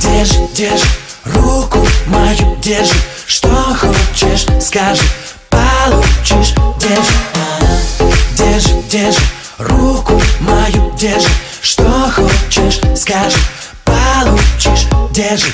Держи, держи, руку мою держи. Что хочешь, скажи, получишь Держи, держи, держи, руку мою держи. Что хочешь, скажи, получишь Держи.